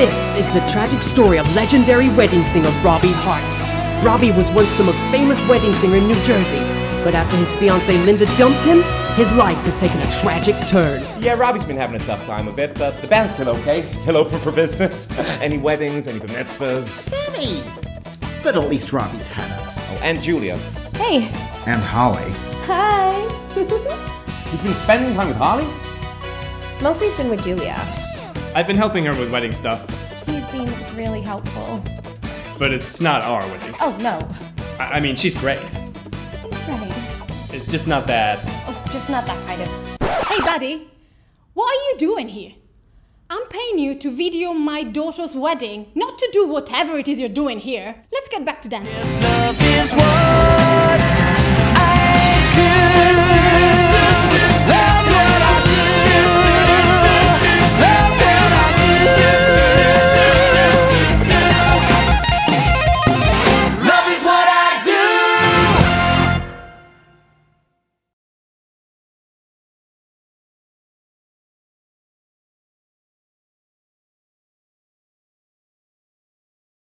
This is the tragic story of legendary wedding singer Robbie Hart. Robbie was once the most famous wedding singer in New Jersey, but after his fiancee Linda dumped him, his life has taken a tragic turn. Yeah, Robbie's been having a tough time of it, but the band's still okay. Still open for business. any weddings, any bar mitzvahs. Sammy! But at least Robbie's had us. Oh, and Julia. Hey. And Holly. Hi. He's been spending time with Holly? Mostly he's been with Julia. I've been helping her with wedding stuff, He's been really helpful. but it's not our wedding. Oh, no. I, I mean, she's great. He's great. It's just not that. Oh, just not that kind of. Hey, buddy, what are you doing here? I'm paying you to video my daughter's wedding, not to do whatever it is you're doing here. Let's get back to dancing. Love is war.